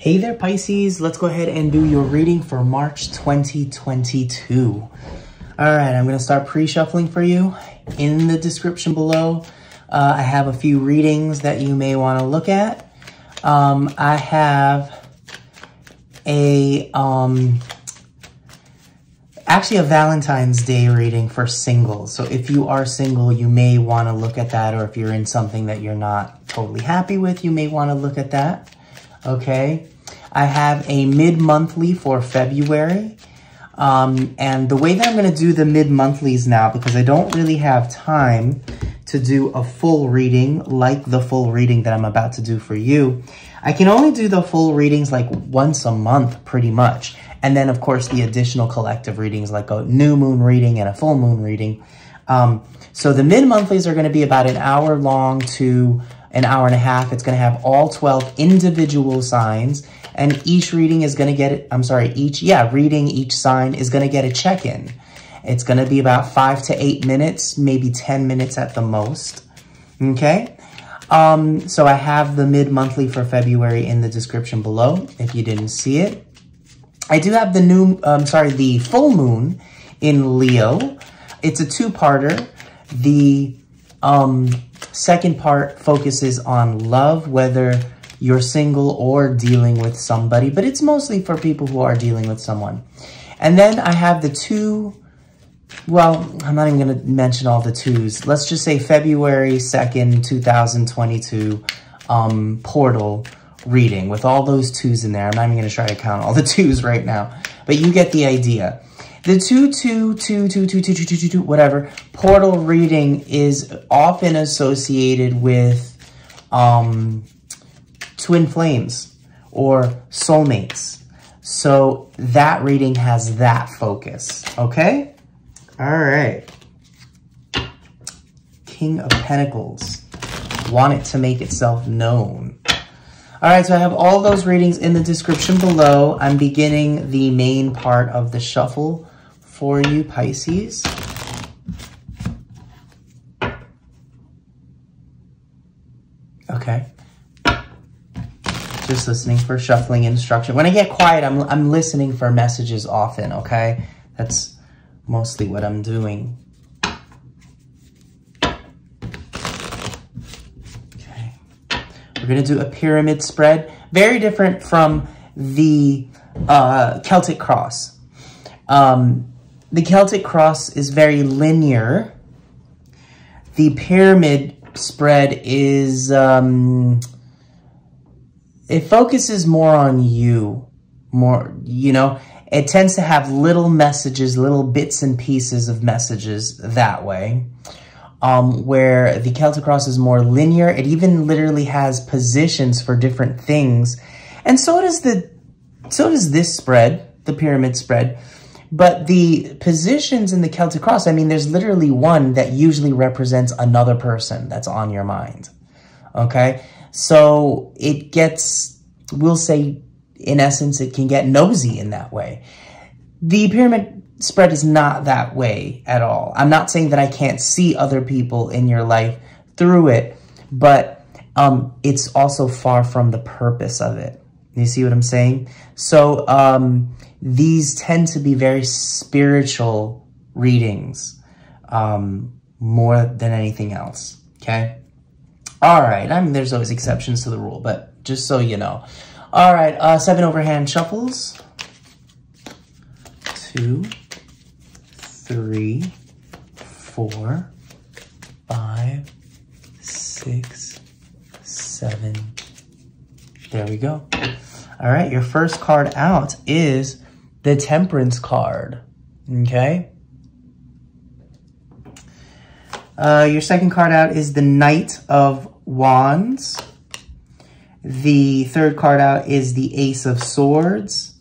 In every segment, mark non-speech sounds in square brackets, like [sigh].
Hey there, Pisces. Let's go ahead and do your reading for March 2022. All right, I'm going to start pre-shuffling for you. In the description below, uh, I have a few readings that you may want to look at. Um, I have a, um, actually a Valentine's Day reading for singles. So if you are single, you may want to look at that. Or if you're in something that you're not totally happy with, you may want to look at that. Okay. I have a mid-monthly for February. Um, and the way that I'm going to do the mid-monthlies now, because I don't really have time to do a full reading like the full reading that I'm about to do for you, I can only do the full readings like once a month pretty much. And then, of course, the additional collective readings like a new moon reading and a full moon reading. Um, so the mid-monthlies are going to be about an hour long to an hour and a half. It's going to have all 12 individual signs and each reading is going to get, I'm sorry, each, yeah, reading, each sign is going to get a check-in. It's going to be about five to eight minutes, maybe 10 minutes at the most. Okay. Um, so I have the mid-monthly for February in the description below if you didn't see it. I do have the new, um, sorry, the full moon in Leo. It's a two-parter. The um, second part focuses on love, whether you're single or dealing with somebody, but it's mostly for people who are dealing with someone. And then I have the two, well, I'm not even going to mention all the twos. Let's just say February 2nd, 2022 um, portal reading with all those twos in there. I'm not even going to try to count all the [laughs] twos right now, but you get the idea. The two, two, two, two, two, two, two, two, two, two, whatever portal reading is often associated with um, twin flames or soulmates. So that reading has that focus, okay? All right. King of Pentacles. Want it to make itself known. All right, so I have all those readings in the description below. I'm beginning the main part of the shuffle for you, Pisces. Okay just listening for shuffling instruction. When I get quiet, I'm, I'm listening for messages often, okay? That's mostly what I'm doing. We're going to do a pyramid spread. Very different from the uh, Celtic cross. Um, the Celtic cross is very linear. The pyramid spread is... Um, it focuses more on you, more, you know, it tends to have little messages, little bits and pieces of messages that way. Um, where the Celtic Cross is more linear. It even literally has positions for different things. And so does the, so does this spread, the pyramid spread. But the positions in the Celtic Cross, I mean, there's literally one that usually represents another person that's on your mind. Okay? So it gets, we'll say, in essence, it can get nosy in that way. The pyramid spread is not that way at all. I'm not saying that I can't see other people in your life through it, but um, it's also far from the purpose of it. You see what I'm saying? So um, these tend to be very spiritual readings um, more than anything else, okay? All right. I mean, there's always exceptions to the rule, but just so you know. All right. Uh, seven overhand shuffles. Two, three, four, five, six, seven. There we go. All right. Your first card out is the Temperance card. Okay. Uh, your second card out is the Knight of Wands. The third card out is the Ace of Swords.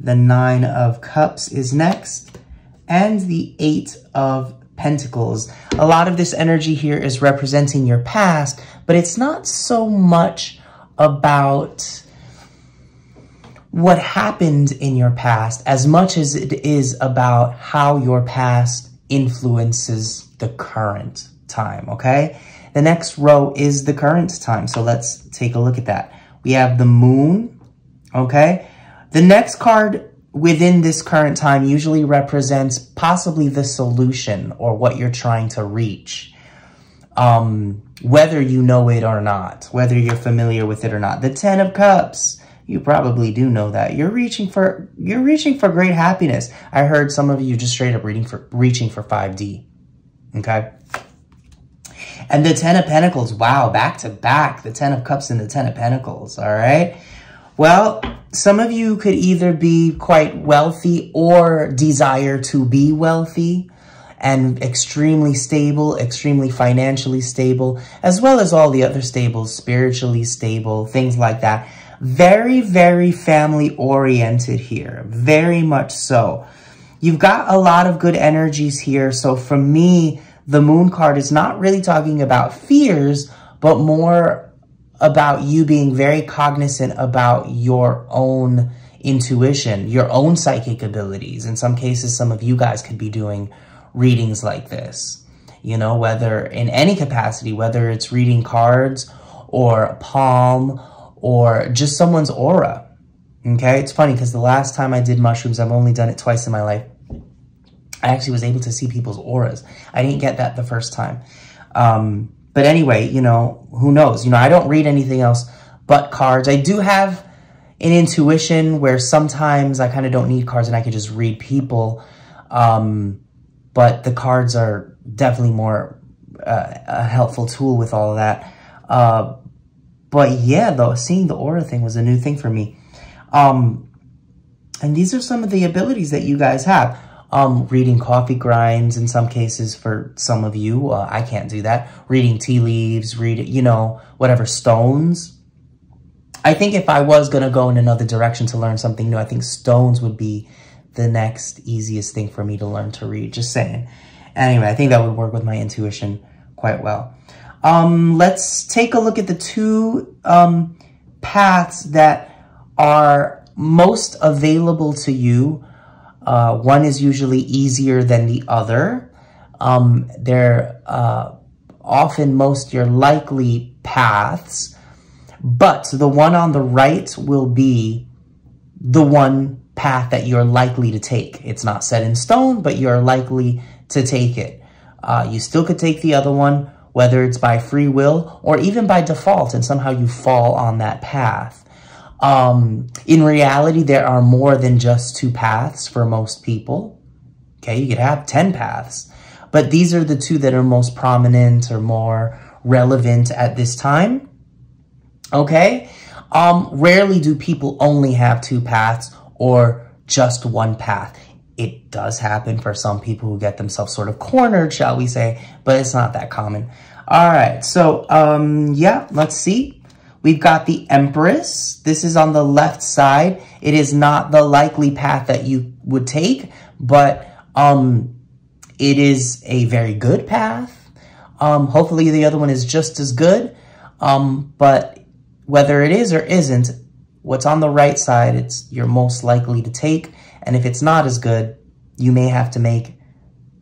The Nine of Cups is next. And the Eight of Pentacles. A lot of this energy here is representing your past, but it's not so much about what happened in your past as much as it is about how your past influences the current time, okay? The next row is the current time. So let's take a look at that. We have the moon Okay? The next card within this current time usually represents possibly the solution or what you're trying to reach. Um, whether you know it or not, whether you're familiar with it or not. The Ten of Cups, you probably do know that. You're reaching for you're reaching for great happiness. I heard some of you just straight up reading for reaching for 5D. Okay? And the Ten of Pentacles, wow, back to back, the Ten of Cups and the Ten of Pentacles, all right? Well, some of you could either be quite wealthy or desire to be wealthy and extremely stable, extremely financially stable, as well as all the other stables, spiritually stable, things like that. Very, very family oriented here. Very much so. You've got a lot of good energies here. So for me, the moon card is not really talking about fears, but more about you being very cognizant about your own intuition, your own psychic abilities. In some cases, some of you guys could be doing readings like this, you know, whether in any capacity, whether it's reading cards or palm or just someone's aura. Okay, it's funny because the last time I did mushrooms, I've only done it twice in my life. I actually was able to see people's auras. I didn't get that the first time. Um, but anyway, you know, who knows? You know, I don't read anything else but cards. I do have an intuition where sometimes I kind of don't need cards and I can just read people. Um, but the cards are definitely more uh, a helpful tool with all of that. Uh, but yeah, though, seeing the aura thing was a new thing for me. Um, and these are some of the abilities that you guys have. Um, reading coffee grinds in some cases for some of you. Uh, I can't do that. Reading tea leaves, read, you know, whatever, stones. I think if I was going to go in another direction to learn something new, I think stones would be the next easiest thing for me to learn to read. Just saying. Anyway, I think that would work with my intuition quite well. Um, let's take a look at the two um, paths that are most available to you uh, one is usually easier than the other. Um, they're uh, often most your likely paths, but the one on the right will be the one path that you're likely to take. It's not set in stone, but you're likely to take it. Uh, you still could take the other one, whether it's by free will or even by default, and somehow you fall on that path. Um, in reality, there are more than just two paths for most people. Okay, you could have 10 paths, but these are the two that are most prominent or more relevant at this time. Okay, um, rarely do people only have two paths or just one path. It does happen for some people who get themselves sort of cornered, shall we say, but it's not that common. All right, so um, yeah, let's see. We've got the Empress. This is on the left side. It is not the likely path that you would take, but um, it is a very good path. Um, hopefully the other one is just as good. Um, but whether it is or isn't, what's on the right side, it's you're most likely to take. And if it's not as good, you may have to make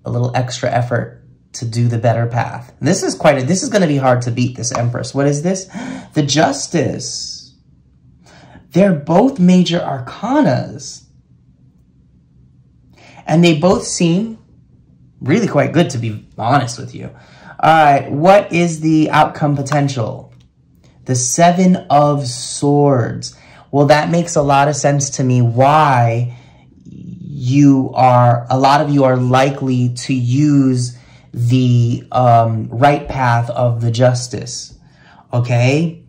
a little extra effort to do the better path. This is quite a, this is going to be hard to beat this Empress. What is this? [gasps] The Justice. They're both major arcanas. And they both seem really quite good, to be honest with you. All right, what is the outcome potential? The Seven of Swords. Well, that makes a lot of sense to me why you are, a lot of you are likely to use the um, right path of the justice. Okay?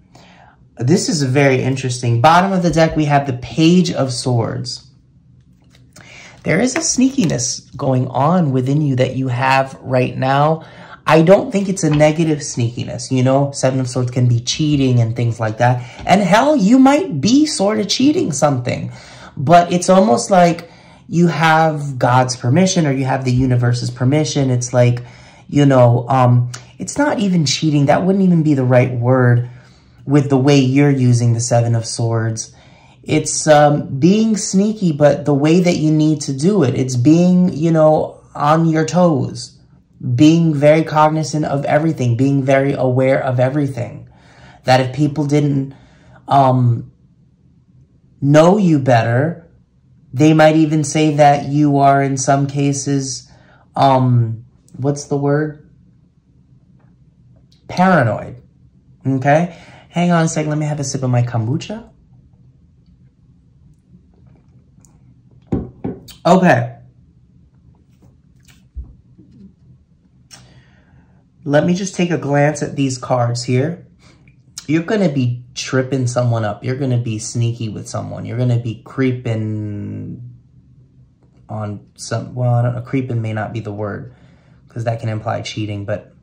This is a very interesting. Bottom of the deck, we have the Page of Swords. There is a sneakiness going on within you that you have right now. I don't think it's a negative sneakiness. You know, Seven of Swords can be cheating and things like that. And hell, you might be sort of cheating something. But it's almost like you have God's permission or you have the universe's permission. It's like, you know, um, it's not even cheating. That wouldn't even be the right word with the way you're using the Seven of Swords. It's um, being sneaky, but the way that you need to do it. It's being, you know, on your toes, being very cognizant of everything, being very aware of everything. That if people didn't um, know you better. They might even say that you are, in some cases, um, what's the word? Paranoid. Okay? Hang on a second. Let me have a sip of my kombucha. Okay. Let me just take a glance at these cards here. You're going to be tripping someone up. You're going to be sneaky with someone. You're going to be creeping on some, well, I don't know, creeping may not be the word because that can imply cheating, but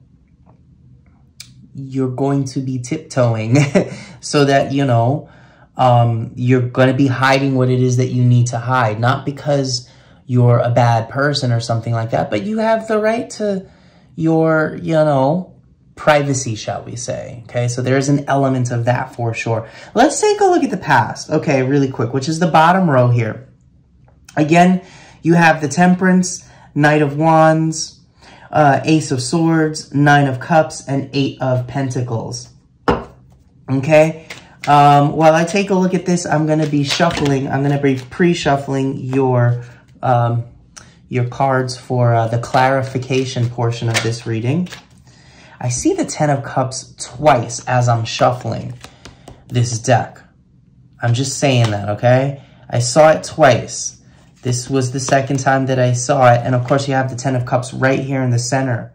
you're going to be tiptoeing [laughs] so that, you know, um, you're going to be hiding what it is that you need to hide. Not because you're a bad person or something like that, but you have the right to your, you know, privacy, shall we say. Okay, so there's an element of that for sure. Let's take a look at the past, okay, really quick, which is the bottom row here. Again, you have the Temperance, Knight of Wands, uh, Ace of Swords, Nine of Cups, and Eight of Pentacles. Okay? Um, while I take a look at this, I'm going to be shuffling. I'm going to be pre-shuffling your um, your cards for uh, the clarification portion of this reading. I see the Ten of Cups twice as I'm shuffling this deck. I'm just saying that, okay? I saw it twice. This was the second time that I saw it. And of course, you have the Ten of Cups right here in the center.